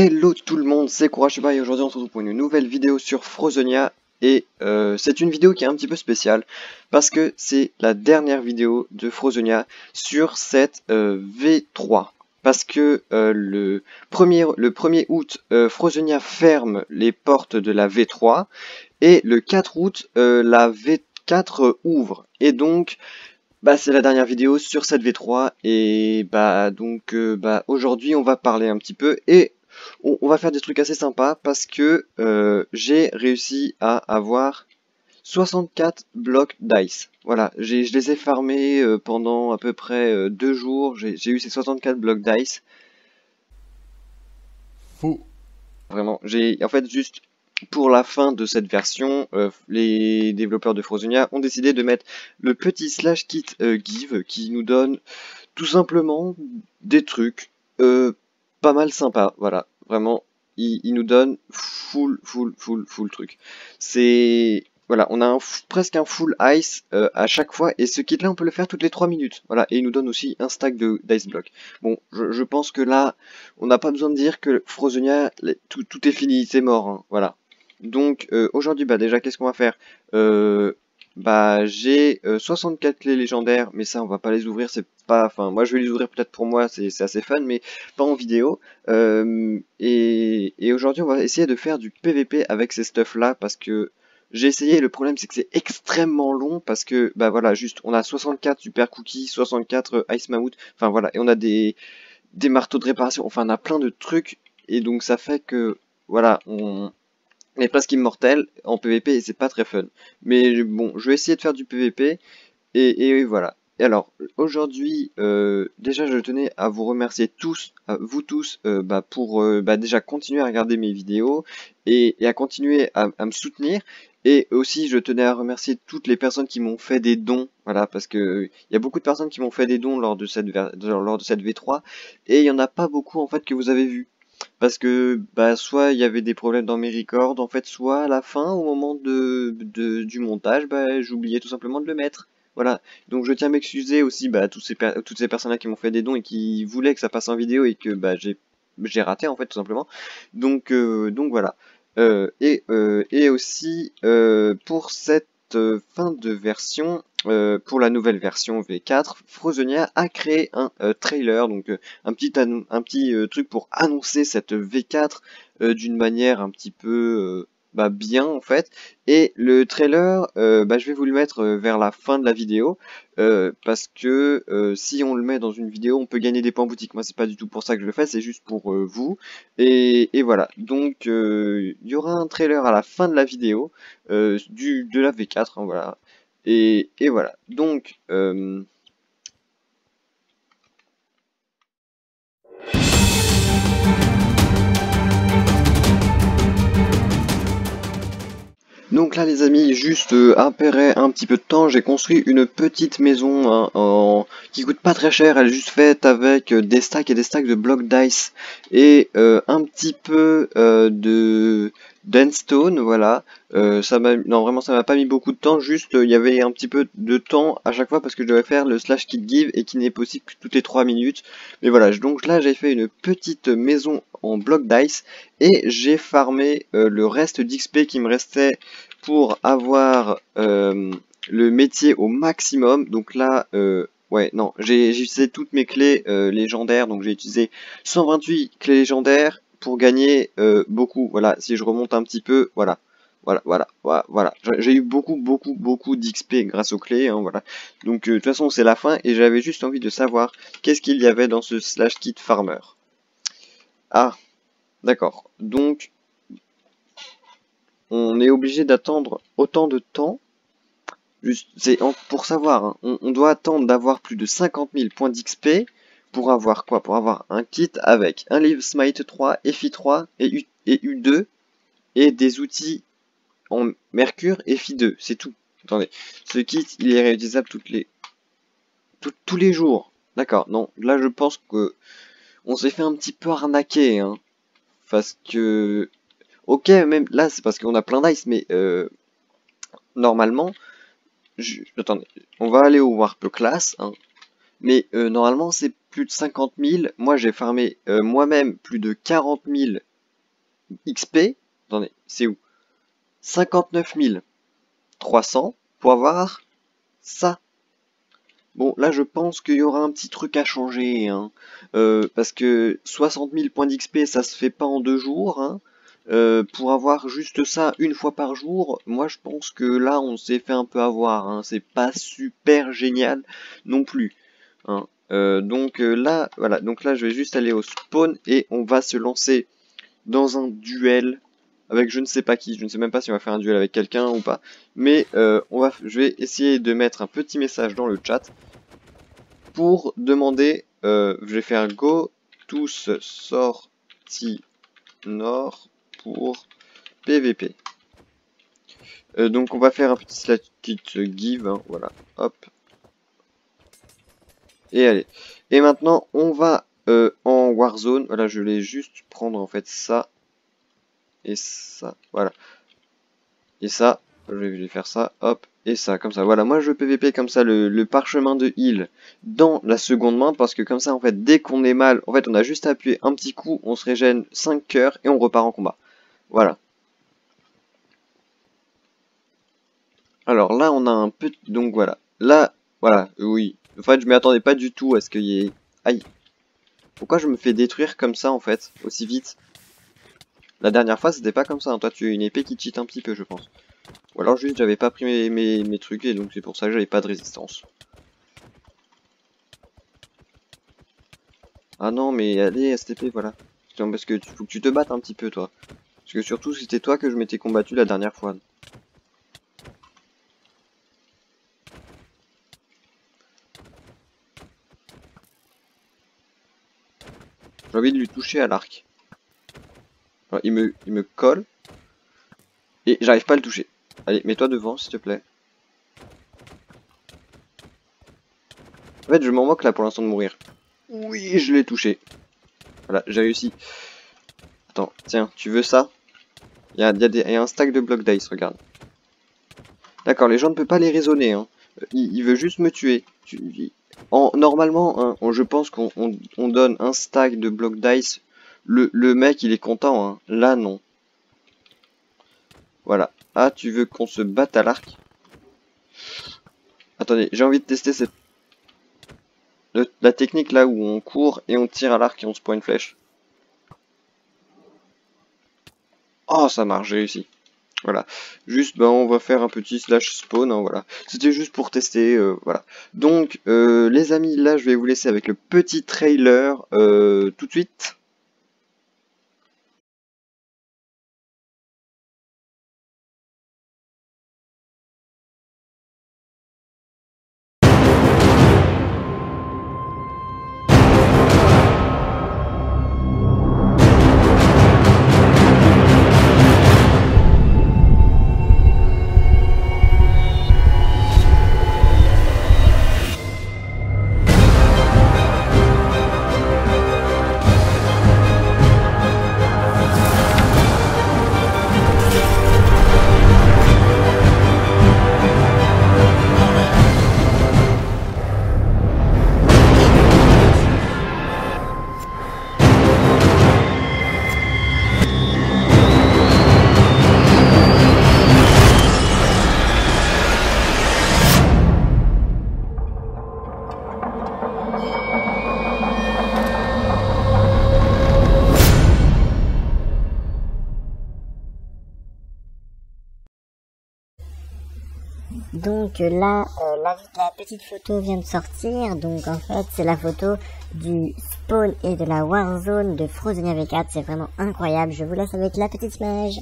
Hello tout le monde, c'est Courage et aujourd'hui on se retrouve pour une nouvelle vidéo sur Frozonia. Et euh, c'est une vidéo qui est un petit peu spéciale parce que c'est la dernière vidéo de Frozonia sur cette euh, V3 parce que euh, le, 1er, le 1er août Frozonia ferme les portes de la V3 et le 4 août la V4 ouvre. Et donc bah c'est la dernière vidéo sur cette V3 et bah donc bah aujourd'hui on va parler un petit peu et on, va faire des trucs assez sympas parce que euh, j'ai réussi à avoir 64 blocs d'ice. Voilà, je les ai farmés euh, pendant à peu près euh, deux jours. J'ai eu ces 64 blocs d'ice. Faux. Vraiment, j'ai en fait juste pour la fin de cette version, les développeurs de Frozonia ont décidé de mettre le petit slash kit give qui nous donne tout simplement des trucs pas mal sympa, voilà. Vraiment, il, nous donne full, full, full, full truc. C'est... Voilà, on a presque un full ice euh, à chaque fois, et ce kit-là, on peut le faire toutes les 3 minutes. Voilà, et il nous donne aussi un stack de d'ice block. Bon, je, pense que là, on n'a pas besoin de dire que Frozonia, tout, est fini, c'est mort, hein, voilà. Donc, euh, aujourd'hui, bah déjà, qu'est-ce qu'on va faire? Euh, bah j'ai 64 euh, clés légendaires, mais ça on va pas les ouvrir, enfin moi je vais les ouvrir peut-être pour moi, c'est assez fun, mais pas en vidéo. Euh, et, aujourd'hui on va essayer de faire du PVP avec ces stuff là, parce que j'ai essayé, le problème c'est que c'est extrêmement long, parce que bah voilà, juste on a 64 super cookies, 64 ice mammoth, enfin voilà, et on a des, des marteaux de réparation, enfin on a plein de trucs, et donc ça fait que voilà, on, est presque immortel en PVP et c'est pas très fun. Mais bon, je vais essayer de faire du PVP et, voilà. Et alors, aujourd'hui, euh, déjà je tenais à vous remercier tous, vous tous, euh, bah, pour euh, bah, déjà continuer à regarder mes vidéos et, à continuer à, me soutenir. Et aussi, je tenais à remercier toutes les personnes qui m'ont fait des dons, voilà, parce que il y a beaucoup de personnes qui m'ont fait des dons lors de cette lors de cette V3, et il y en a pas beaucoup en fait que vous avez vu parce que bah soit il y avait des problèmes dans mes records en fait soit à la fin au moment de, du montage j'oubliais tout simplement de le mettre voilà. Donc je tiens à m'excuser aussi bah tous ces toutes ces personnes là qui m'ont fait des dons et qui voulaient que ça passe en vidéo et que bah j'ai raté en fait tout simplement. Donc euh, voilà. Euh, et, euh, et aussi pour cette fin de version pour la nouvelle version V4, Frozonia a créé un trailer, donc un petit truc pour annoncer cette V4 d'une manière un petit peu bah, bien en fait. Et le trailer, euh, bah, je vais vous le mettre euh, vers la fin de la vidéo, euh, parce que si on le met dans une vidéo, on peut gagner des points boutique. Moi, c'est pas du tout pour ça que je le fais, c'est juste pour vous. Et, voilà, donc il y aura un trailer à la fin de la vidéo du, de la V4, hein, voilà. Et, et, voilà, donc... Donc là les amis, juste euh, un un petit peu de temps, j'ai construit une petite maison hein, en... qui coûte pas très cher, elle est juste faite avec euh, des stacks et des stacks de blocs d'ice. Et euh, un petit peu de d'endstone, voilà. m'a non vraiment ça m'a pas mis beaucoup de temps, juste il y avait un petit peu de temps à chaque fois parce que je devais faire le slash kit give et qui n'est possible que toutes les 3 minutes. Mais voilà, donc là j'ai fait une petite maison en bloc d'ice et j'ai farmé le reste d'XP qui me restait pour avoir euh, le métier au maximum. Donc là, euh, ouais, non, j'ai utilisé toutes mes clés euh, légendaires. Donc j'ai utilisé 128 clés légendaires pour gagner beaucoup. Voilà, si je remonte un petit peu, voilà. Voilà, voilà, voilà. J'ai eu beaucoup, beaucoup, beaucoup d'XP grâce aux clés, hein, voilà. Donc, de toute façon, c'est la fin, et j'avais juste envie de savoir qu'est-ce qu'il y avait dans ce slash kit farmer. Ah, d'accord. Donc, on est obligé d'attendre autant de temps. C'est pour savoir, hein, on, doit attendre d'avoir plus de 50 000 points d'XP pour avoir quoi? Pour avoir un kit avec un livre Smite 3, FI3 et, U, et U2 et des outils en Mercure et FI2, c'est tout. Attendez, ce kit il est réutilisable toutes les tous les jours. D'accord, non, là je pense que on s'est fait un petit peu arnaquer, hein, parce que Ok, même là, c'est parce qu'on a plein d'ice, mais euh, normalement, je, attendez, on va aller au Warp Class, hein, mais euh, normalement, c'est plus de 50 000. Moi, j'ai farmé euh, moi-même plus de 40 000 XP. Attendez, c'est où? 59 300 pour avoir ça. Bon, là, je pense qu'il y aura un petit truc à changer. Hein. Euh, parce que 60 000 points d'XP, ça se fait pas en deux jours. Hein. Euh, pour avoir juste ça une fois par jour, moi je pense que là on s'est fait un peu avoir, hein. c'est pas super génial non plus. Euh, donc euh, là, voilà, donc là je vais juste aller au spawn et on va se lancer dans un duel avec je ne sais pas qui, je ne sais même pas si on va faire un duel avec quelqu'un ou pas, mais on va, je vais essayer de mettre un petit message dans le chat pour demander, je vais faire go tous sortis nord pour PVP. Euh, donc on va faire un petit give, hein, voilà, hop. Et allez. Et maintenant on va euh, en Warzone, voilà je vais juste prendre en fait ça et ça, voilà. Et ça, je vais faire ça, hop, et ça, comme ça. Voilà, moi je PVP comme ça le, parchemin de heal dans la seconde main, parce que comme ça, en fait, dès qu'on est mal, en fait, on a juste à appuyer un petit coup, on se régène 5 cœurs, et on repart en combat. Voilà. Alors là, on a un peu... Donc voilà. Là, voilà, oui. En fait, je m'y attendais pas du tout à ce qu'il y ait... Aïe. Pourquoi je me fais détruire comme ça, en fait, aussi vite? La dernière fois, c'était pas comme ça. Hein. Toi, tu as une épée qui cheat un petit peu, je pense. Ou alors juste, j'avais pas pris mes, mes, trucs, et donc c'est pour ça que j'avais pas de résistance. Ah non, mais allez, STP, voilà. Parce que tu, faut que tu te battes un petit peu, toi. Parce que surtout, c'était toi que je m'étais combattu la dernière fois. J'ai envie de lui toucher à l'arc. Il me, colle. Et j'arrive pas à le toucher. Allez, mets-toi devant, s'il te plaît. En fait, je m'en moque là pour l'instant de mourir. Oui, je l'ai touché. Voilà, j'ai réussi. Attends, tiens, tu veux ça? Il y, a, un stack de blocs dice, regarde. D'accord, les gens ne peuvent pas les raisonner. Hein. Il, veut juste me tuer. En, normalement, hein, je pense qu'on donne un stack de blocs dice. Le, mec, il est content. Hein. Là, non. Voilà. Ah, tu veux qu'on se batte à l'arc? Attendez, j'ai envie de tester cette... la technique là où on court et on tire à l'arc et on se prend une flèche. Oh, ça marche, j'ai réussi. Voilà. Juste, ben, on va faire un petit slash spawn, hein, voilà. C'était juste pour tester, euh, voilà. Donc, euh, les amis, là, je vais vous laisser avec le petit trailer euh, tout de suite. Donc là, euh, la, petite photo vient de sortir. Donc en fait, c'est la photo du spawn et de la Warzone de Frozen V4. C'est vraiment incroyable. Je vous laisse avec la petite image.